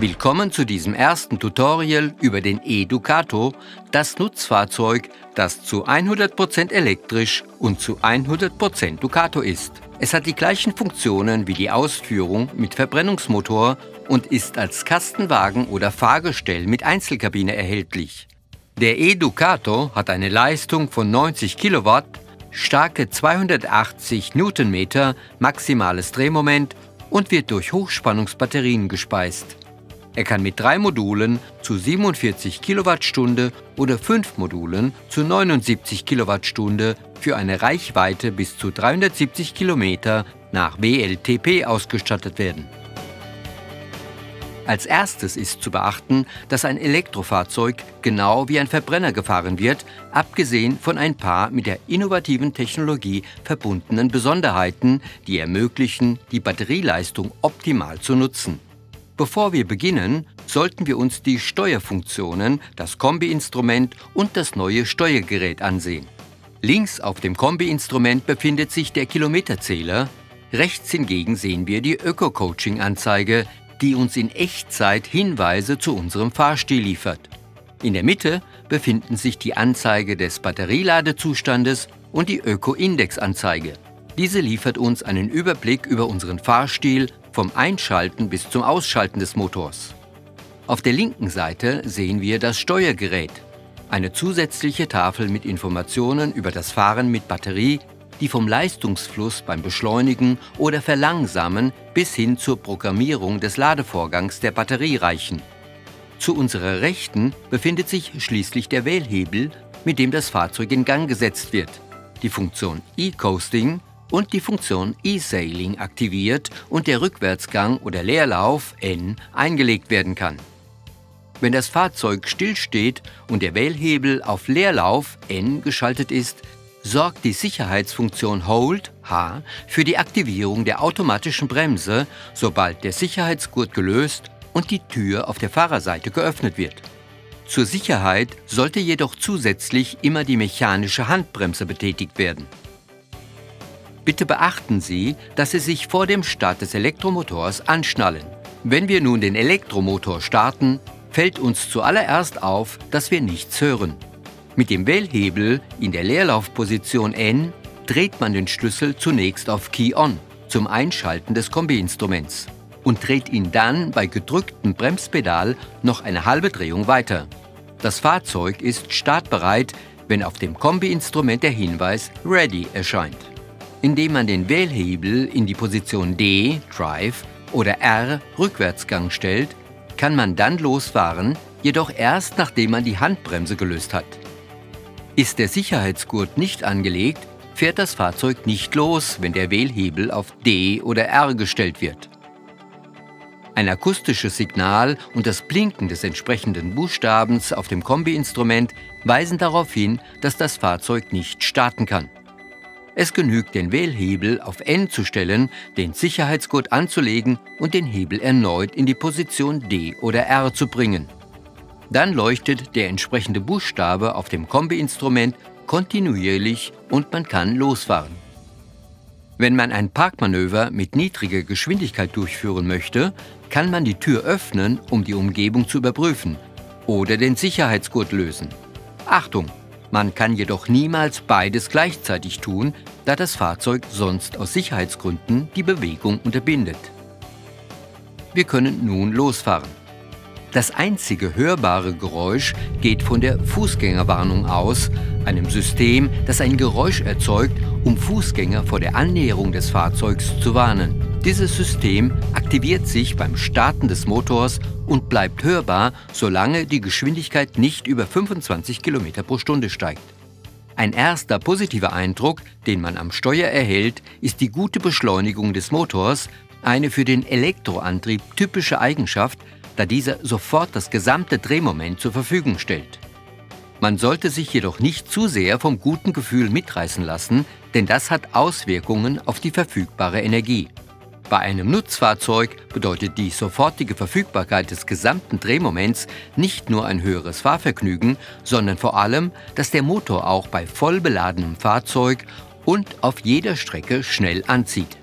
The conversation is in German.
Willkommen zu diesem ersten Tutorial über den e-Ducato, das Nutzfahrzeug, das zu 100% elektrisch und zu 100% Ducato ist. Es hat die gleichen Funktionen wie die Ausführung mit Verbrennungsmotor und ist als Kastenwagen oder Fahrgestell mit Einzelkabine erhältlich. Der e-Ducato hat eine Leistung von 90 Kilowatt, starke 280 Newtonmeter, maximales Drehmoment und wird durch Hochspannungsbatterien gespeist. Er kann mit drei Modulen zu 47 Kilowattstunde oder fünf Modulen zu 79 Kilowattstunde für eine Reichweite bis zu 370 Kilometer nach WLTP ausgestattet werden. Als erstes ist zu beachten, dass ein Elektrofahrzeug genau wie ein Verbrenner gefahren wird, abgesehen von ein paar mit der innovativen Technologie verbundenen Besonderheiten, die ermöglichen, die Batterieleistung optimal zu nutzen. Bevor wir beginnen, sollten wir uns die Steuerfunktionen, das Kombi-Instrument und das neue Steuergerät ansehen. Links auf dem Kombi-Instrument befindet sich der Kilometerzähler, rechts hingegen sehen wir die Öko-Coaching-Anzeige, die uns in Echtzeit Hinweise zu unserem Fahrstil liefert. In der Mitte befinden sich die Anzeige des Batterieladezustandes und die Öko-Index-Anzeige. Diese liefert uns einen Überblick über unseren Fahrstil vom Einschalten bis zum Ausschalten des Motors. Auf der linken Seite sehen wir das Steuergerät, eine zusätzliche Tafel mit Informationen über das Fahren mit Batterie, die vom Leistungsfluss beim Beschleunigen oder Verlangsamen bis hin zur Programmierung des Ladevorgangs der Batterie reichen. Zu unserer Rechten befindet sich schließlich der Wählhebel, mit dem das Fahrzeug in Gang gesetzt wird. Die Funktion E-Coasting und die Funktion E-Sailing aktiviert und der Rückwärtsgang oder Leerlauf N eingelegt werden kann. Wenn das Fahrzeug stillsteht und der Wählhebel auf Leerlauf N geschaltet ist, sorgt die Sicherheitsfunktion Hold H für die Aktivierung der automatischen Bremse, sobald der Sicherheitsgurt gelöst und die Tür auf der Fahrerseite geöffnet wird. Zur Sicherheit sollte jedoch zusätzlich immer die mechanische Handbremse betätigt werden. Bitte beachten Sie, dass Sie sich vor dem Start des Elektromotors anschnallen. Wenn wir nun den Elektromotor starten, fällt uns zuallererst auf, dass wir nichts hören. Mit dem Wählhebel in der Leerlaufposition N dreht man den Schlüssel zunächst auf Key On zum Einschalten des Kombi-Instruments und dreht ihn dann bei gedrücktem Bremspedal noch eine halbe Drehung weiter. Das Fahrzeug ist startbereit, wenn auf dem Kombi-Instrument der Hinweis Ready erscheint. Indem man den Wählhebel in die Position D, Drive, oder R, Rückwärtsgang stellt, kann man dann losfahren, jedoch erst nachdem man die Handbremse gelöst hat. Ist der Sicherheitsgurt nicht angelegt, fährt das Fahrzeug nicht los, wenn der Wählhebel auf D oder R gestellt wird. Ein akustisches Signal und das Blinken des entsprechenden Buchstabens auf dem Kombi-Instrument weisen darauf hin, dass das Fahrzeug nicht starten kann. Es genügt, den Wählhebel auf N zu stellen, den Sicherheitsgurt anzulegen und den Hebel erneut in die Position D oder R zu bringen. Dann leuchtet der entsprechende Buchstabe auf dem Kombi-Instrument kontinuierlich und man kann losfahren. Wenn man ein Parkmanöver mit niedriger Geschwindigkeit durchführen möchte, kann man die Tür öffnen, um die Umgebung zu überprüfen oder den Sicherheitsgurt lösen. Achtung! Man kann jedoch niemals beides gleichzeitig tun, da das Fahrzeug sonst aus Sicherheitsgründen die Bewegung unterbindet. Wir können nun losfahren. Das einzige hörbare Geräusch geht von der Fußgängerwarnung aus, einem System, das ein Geräusch erzeugt, um Fußgänger vor der Annäherung des Fahrzeugs zu warnen. Dieses System aktiviert sich beim Starten des Motors und bleibt hörbar, solange die Geschwindigkeit nicht über 25 km pro Stunde steigt. Ein erster positiver Eindruck, den man am Steuer erhält, ist die gute Beschleunigung des Motors, eine für den Elektroantrieb typische Eigenschaft, da dieser sofort das gesamte Drehmoment zur Verfügung stellt. Man sollte sich jedoch nicht zu sehr vom guten Gefühl mitreißen lassen, denn das hat Auswirkungen auf die verfügbare Energie. Bei einem Nutzfahrzeug bedeutet die sofortige Verfügbarkeit des gesamten Drehmoments nicht nur ein höheres Fahrvergnügen, sondern vor allem, dass der Motor auch bei voll beladenem Fahrzeug und auf jeder Strecke schnell anzieht.